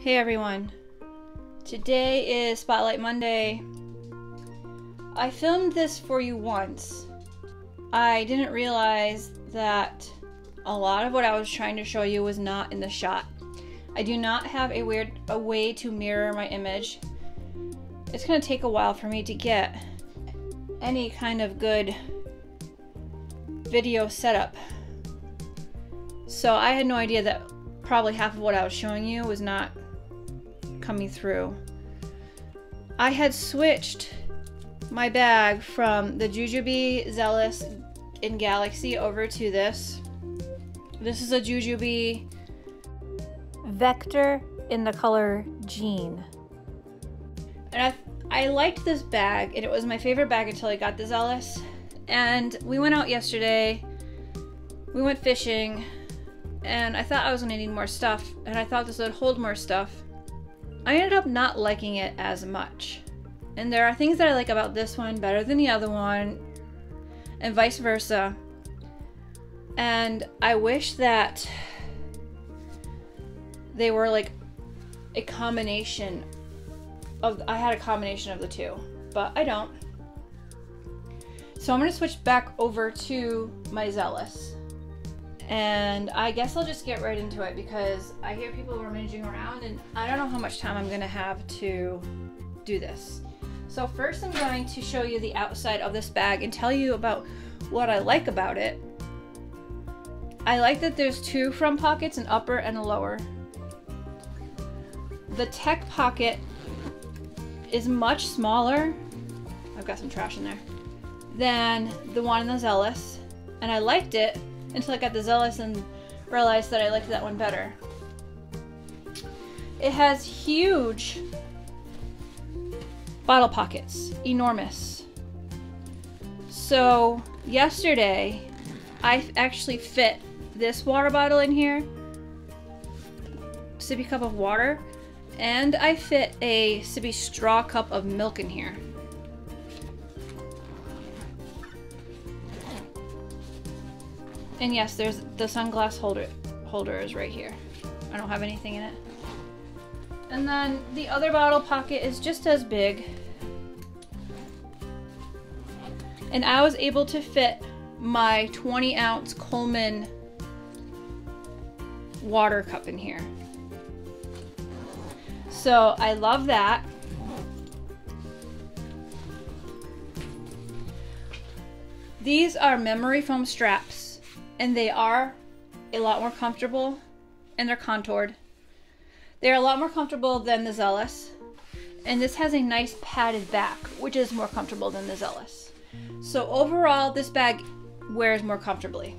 Hey everyone. Today is Spotlight Monday. I filmed this for you once. I didn't realize that a lot of what I was trying to show you was not in the shot. I do not have a weird a way to mirror my image. It's going to take a while for me to get any kind of good video setup. So I had no idea that probably half of what I was showing you was not coming through. I had switched my bag from the Jujube Zealous in Galaxy over to this. This is a Jujube Vector in the color Gene. And I, I liked this bag, and it was my favorite bag until I got the Zealous. And we went out yesterday, we went fishing, and I thought I was gonna need more stuff, and I thought this would hold more stuff. I ended up not liking it as much. And there are things that I like about this one better than the other one, and vice versa. And I wish that they were like a combination of I had a combination of the two, but I don't. So I'm gonna switch back over to my Zealous. And I guess I'll just get right into it because I hear people rummaging around and I don't know how much time I'm gonna have to do this. So first I'm going to show you the outside of this bag and tell you about what I like about it. I like that there's two front pockets, an upper and a lower. The tech pocket is much smaller. I've got some trash in there. Than the one in the Zealous. And I liked it until I got the Zealous and realized that I liked that one better. It has huge bottle pockets, enormous. So yesterday, I actually fit this water bottle in here, sippy cup of water, and I fit a sippy straw cup of milk in here. And yes, there's the sunglass holder holder is right here. I don't have anything in it. And then the other bottle pocket is just as big. And I was able to fit my 20 ounce Coleman water cup in here. So I love that. These are memory foam straps and they are a lot more comfortable and they're contoured. They're a lot more comfortable than the Zealous. And this has a nice padded back, which is more comfortable than the Zealous. So overall, this bag wears more comfortably.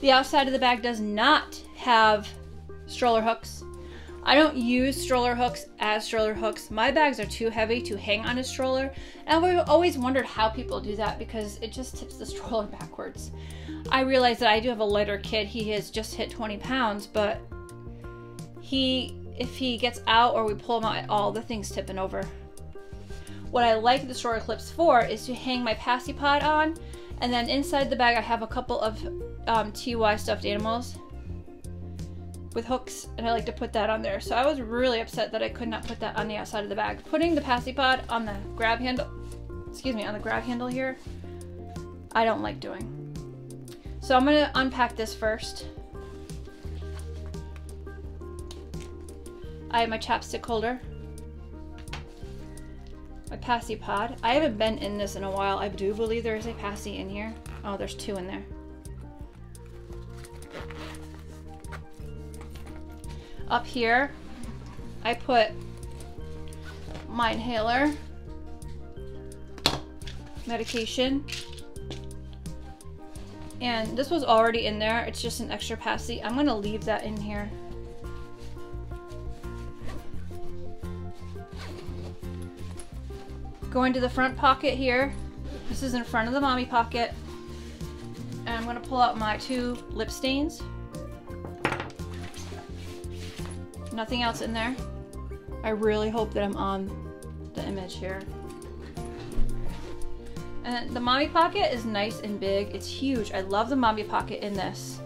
The outside of the bag does not have stroller hooks. I don't use stroller hooks as stroller hooks. My bags are too heavy to hang on a stroller, and I've always wondered how people do that because it just tips the stroller backwards. I realize that I do have a lighter kid. He has just hit 20 pounds, but he, if he gets out or we pull him out at all, the thing's tipping over. What I like the stroller clips for is to hang my passy pod on, and then inside the bag I have a couple of um, TY stuffed animals with hooks and I like to put that on there. So I was really upset that I could not put that on the outside of the bag. Putting the passy pod on the grab handle, excuse me, on the grab handle here, I don't like doing. So I'm gonna unpack this first. I have my chapstick holder. My passy pod. I haven't been in this in a while. I do believe there is a passy in here. Oh, there's two in there. Up here, I put my inhaler, medication, and this was already in there. It's just an extra passy. I'm gonna leave that in here. Going to the front pocket here. This is in front of the mommy pocket. And I'm gonna pull out my two lip stains. Nothing else in there. I really hope that I'm on the image here. And the mommy pocket is nice and big. It's huge. I love the mommy pocket in this.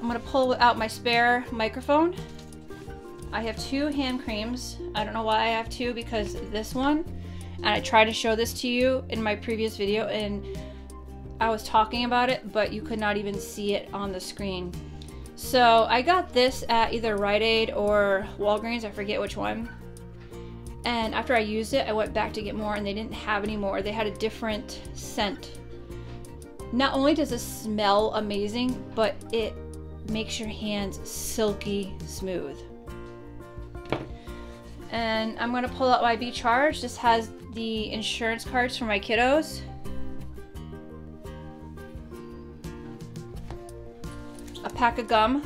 I'm gonna pull out my spare microphone. I have two hand creams. I don't know why I have two because this one, and I tried to show this to you in my previous video and I was talking about it, but you could not even see it on the screen. So I got this at either Rite Aid or Walgreens, I forget which one. And after I used it, I went back to get more and they didn't have any more. They had a different scent. Not only does it smell amazing, but it makes your hands silky smooth. And I'm gonna pull out my B Charge. This has the insurance cards for my kiddos. Pack of gum.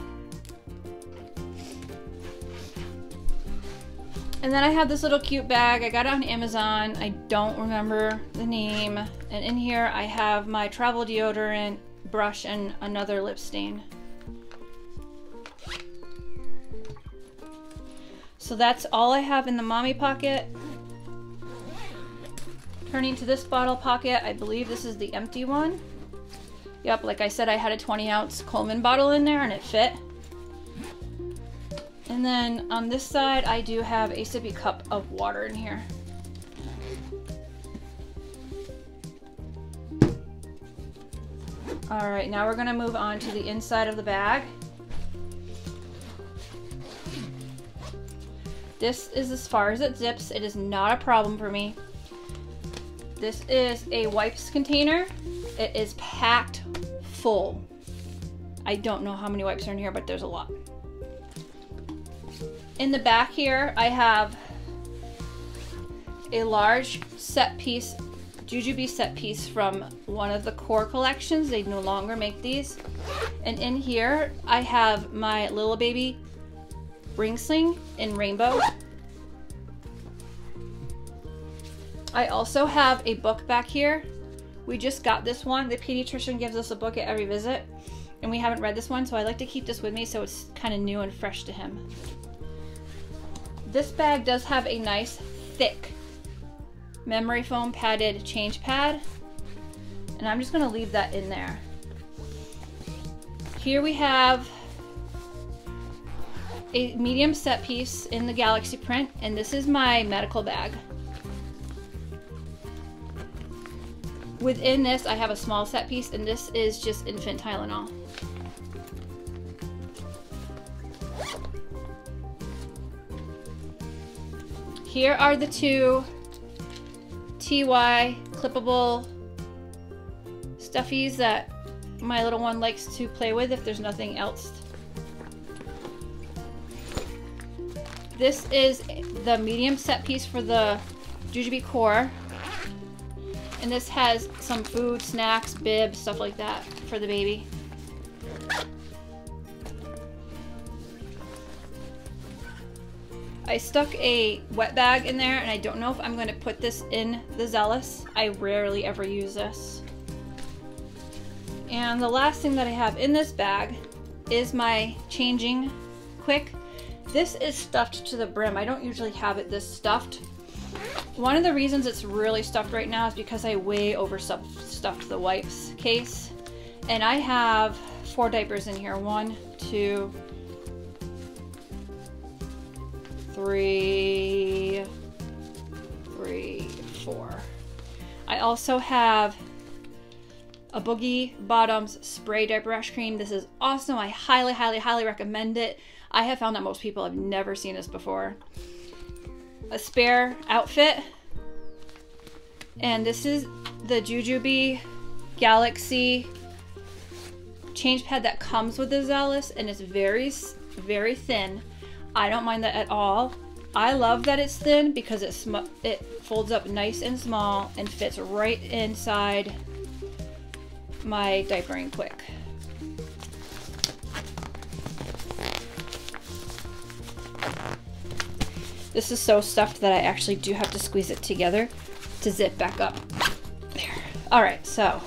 And then I have this little cute bag. I got it on Amazon. I don't remember the name. And in here I have my travel deodorant, brush, and another lip stain. So that's all I have in the mommy pocket. Turning to this bottle pocket, I believe this is the empty one. Yep, like I said, I had a 20 ounce Coleman bottle in there and it fit. And then on this side, I do have a sippy cup of water in here. All right, now we're gonna move on to the inside of the bag. This is as far as it zips. It is not a problem for me. This is a wipes container. It is packed full. I don't know how many wipes are in here, but there's a lot. In the back here, I have a large set piece, Jujube set piece from one of the core collections. They no longer make these. And in here, I have my little baby ring sling in rainbow. I also have a book back here. We just got this one. The pediatrician gives us a book at every visit, and we haven't read this one, so I like to keep this with me so it's kind of new and fresh to him. This bag does have a nice, thick memory foam padded change pad, and I'm just going to leave that in there. Here we have a medium set piece in the galaxy print and this is my medical bag. Within this I have a small set piece and this is just infant Tylenol. Here are the two TY clippable stuffies that my little one likes to play with if there's nothing else This is the medium set piece for the Jujube core. And this has some food, snacks, bibs, stuff like that for the baby. I stuck a wet bag in there and I don't know if I'm going to put this in the Zealous. I rarely ever use this. And the last thing that I have in this bag is my changing quick this is stuffed to the brim. I don't usually have it this stuffed. One of the reasons it's really stuffed right now is because I way overstuffed the wipes case. And I have four diapers in here. One, two, three, three, four. I also have a Boogie Bottoms Spray Diaper Rash Cream. This is awesome. I highly, highly, highly recommend it. I have found that most people have never seen this before. A spare outfit. And this is the Jujube Galaxy change pad that comes with the Zealous and it's very, very thin. I don't mind that at all. I love that it's thin because it, it folds up nice and small and fits right inside my diapering quick. This is so stuffed that I actually do have to squeeze it together to zip back up. There. All right, so.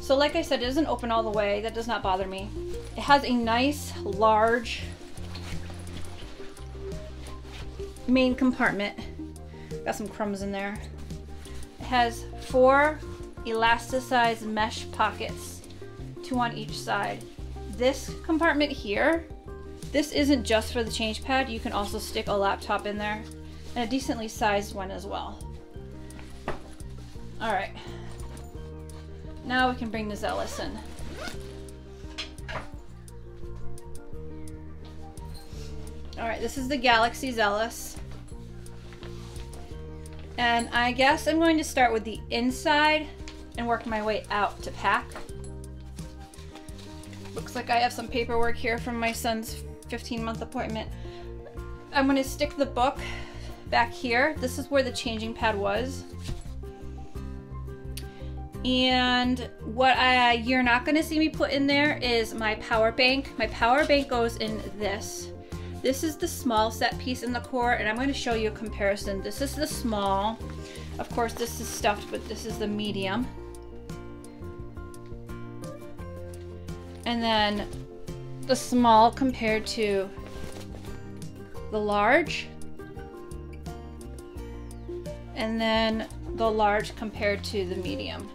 So like I said, it doesn't open all the way. That does not bother me. It has a nice, large main compartment. Got some crumbs in there. It has four elasticized mesh pockets, two on each side. this compartment here, this isn't just for the change pad. You can also stick a laptop in there and a decently sized one as well. All right. Now we can bring the Zealous in. All right, this is the Galaxy Zealous. And I guess I'm going to start with the inside and work my way out to pack. Looks like I have some paperwork here from my son's 15 month appointment. I'm gonna stick the book back here. This is where the changing pad was. And what I, you're not gonna see me put in there is my power bank. My power bank goes in this. This is the small set piece in the core, and I'm to show you a comparison. This is the small. Of course, this is stuffed, but this is the medium. And then the small compared to the large. And then the large compared to the medium.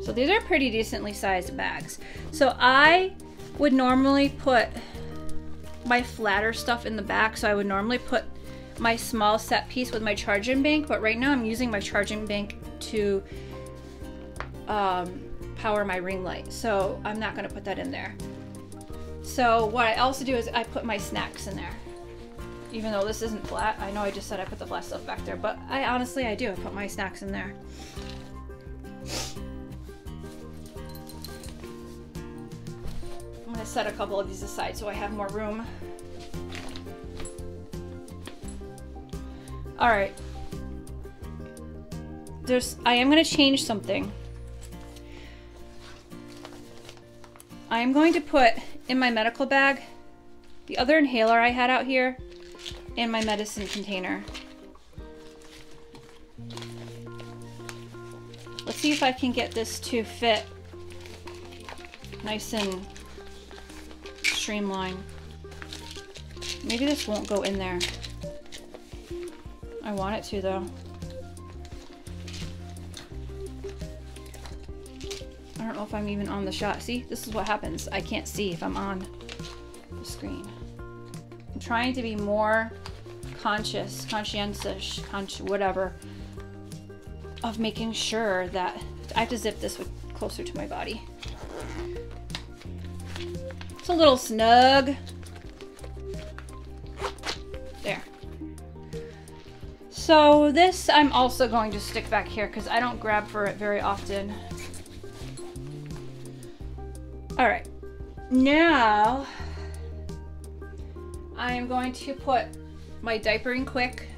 So these are pretty decently sized bags. So I would normally put my flatter stuff in the back. So I would normally put my small set piece with my charging bank, but right now I'm using my charging bank to um, power my ring light. So I'm not gonna put that in there. So what I also do is I put my snacks in there. Even though this isn't flat, I know I just said I put the flat stuff back there, but I honestly, I do. I put my snacks in there. I'm gonna set a couple of these aside so I have more room. All right. There's, I am gonna change something. I am going to put in my medical bag the other inhaler I had out here in my medicine container. Let's see if I can get this to fit nice and streamline. Maybe this won't go in there. I want it to though. If I'm even on the shot. See, this is what happens. I can't see if I'm on the screen. I'm trying to be more conscious, conscientious, consci whatever, of making sure that I have to zip this closer to my body It's a little snug. There. So this I'm also going to stick back here because I don't grab for it very often. All right, now I am going to put my diapering quick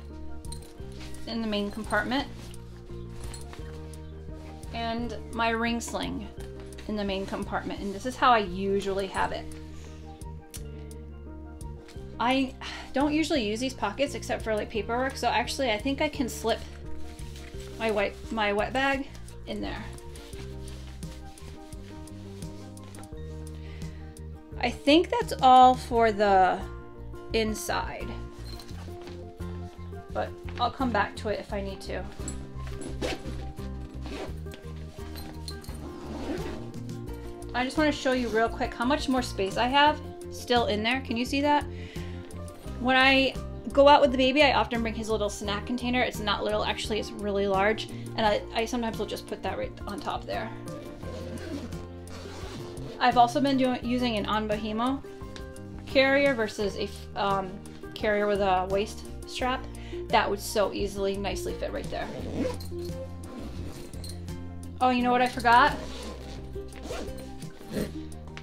in the main compartment and my ring sling in the main compartment and this is how I usually have it. I don't usually use these pockets except for like paperwork, so actually I think I can slip my white my wet bag in there. I think that's all for the inside. But I'll come back to it if I need to. I just want to show you real quick how much more space I have still in there. Can you see that? When I go out with the baby, I often bring his little snack container. It's not little, actually it's really large. And I, I sometimes will just put that right on top there. I've also been doing using an Onbuhimo carrier versus a um, carrier with a waist strap. That would so easily, nicely fit right there. Oh, you know what I forgot?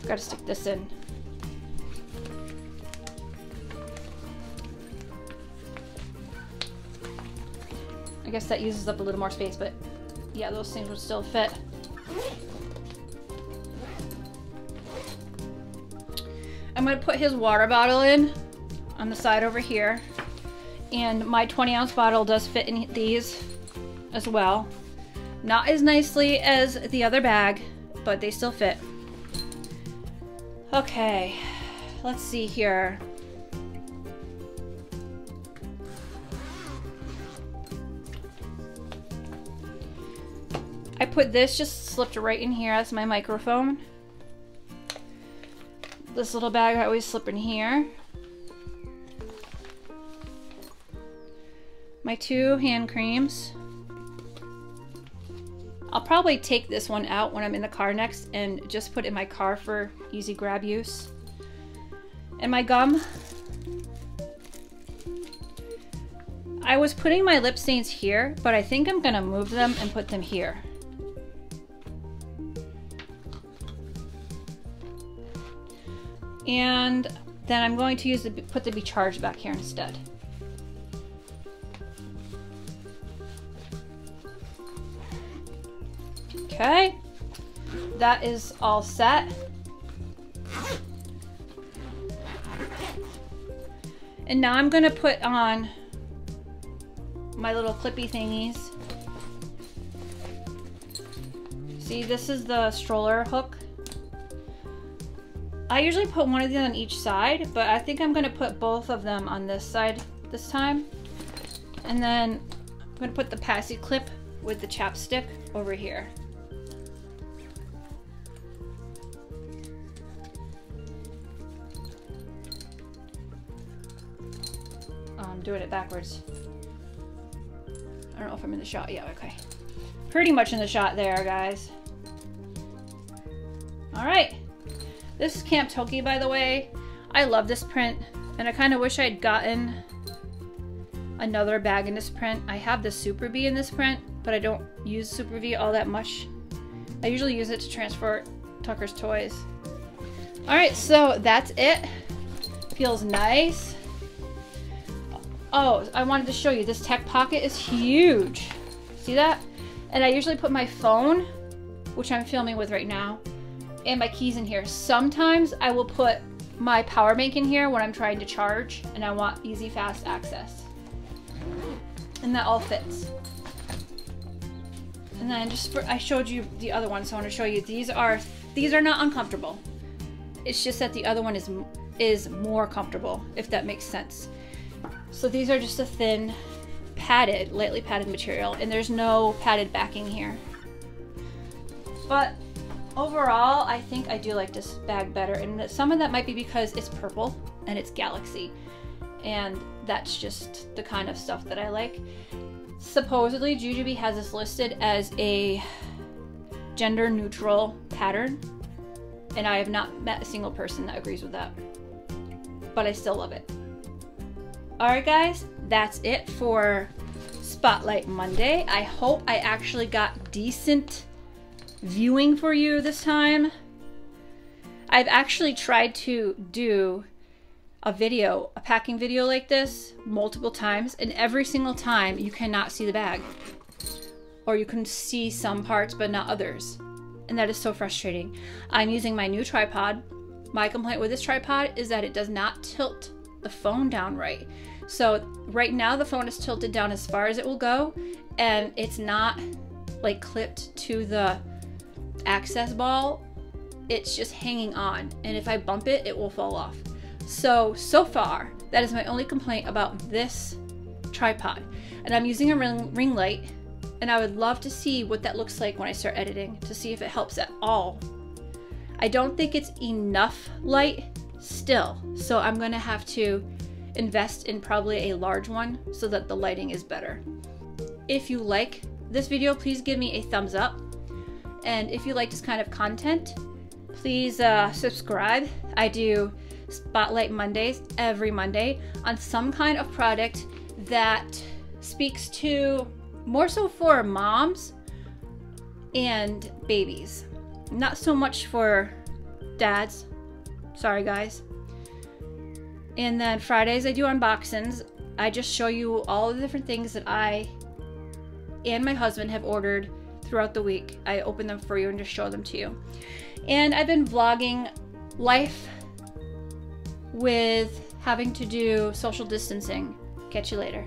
Gotta stick this in. I guess that uses up a little more space, but yeah, those things would still fit. Gonna put his water bottle in on the side over here. And my 20 ounce bottle does fit in these as well. Not as nicely as the other bag, but they still fit. Okay, let's see here. I put this just slipped right in here as my microphone. This little bag I always slip in here. My two hand creams. I'll probably take this one out when I'm in the car next and just put in my car for easy grab use. And my gum. I was putting my lip stains here, but I think I'm gonna move them and put them here. And then I'm going to use the, put the Be Charged back here instead. Okay, that is all set. And now I'm gonna put on my little clippy thingies. See, this is the stroller hook. I usually put one of these on each side, but I think I'm gonna put both of them on this side this time. And then I'm gonna put the passy clip with the chapstick over here. Oh, I'm doing it backwards. I don't know if I'm in the shot. Yeah, okay. Pretty much in the shot there, guys. All right. This is Camp Toki, by the way. I love this print, and I kind of wish I'd gotten another bag in this print. I have the Super Be in this print, but I don't use Super Be all that much. I usually use it to transport Tucker's toys. All right, so that's it. Feels nice. Oh, I wanted to show you. This tech pocket is huge. See that? And I usually put my phone, which I'm filming with right now, and my keys in here. Sometimes I will put my power bank in here when I'm trying to charge and I want easy, fast access. And that all fits. And then just for, I showed you the other one, so I want to show you. These are, these are not uncomfortable. It's just that the other one is, is more comfortable, if that makes sense. So these are just a thin padded, lightly padded material and there's no padded backing here. But overall, I think I do like this bag better and some of that might be because it's purple and it's galaxy and that's just the kind of stuff that I like. Supposedly, Jujube has this listed as a gender neutral pattern and I have not met a single person that agrees with that. But I still love it. Alright guys, that's it for Spotlight Monday. I hope I actually got decent viewing for you this time. I've actually tried to do a video, a packing video like this multiple times and every single time you cannot see the bag. Or you can see some parts but not others. And that is so frustrating. I'm using my new tripod. My complaint with this tripod is that it does not tilt the phone down right. So right now the phone is tilted down as far as it will go and it's not like clipped to the access ball. It's just hanging on and if I bump it, it will fall off. So, so far, that is my only complaint about this tripod. And I'm using a ring, ring light and I would love to see what that looks like when I start editing to see if it helps at all. I don't think it's enough light still, so I'm gonna have to invest in probably a large one so that the lighting is better. If you like this video, please give me a thumbs up. And if you like this kind of content, please uh, subscribe. I do Spotlight Mondays every Monday on some kind of product that speaks to more so for moms and babies. Not so much for dads. Sorry, guys. And then Fridays I do unboxings. I just show you all the different things that I and my husband have ordered throughout the week. I open them for you and just show them to you. And I've been vlogging life with having to do social distancing. Catch you later.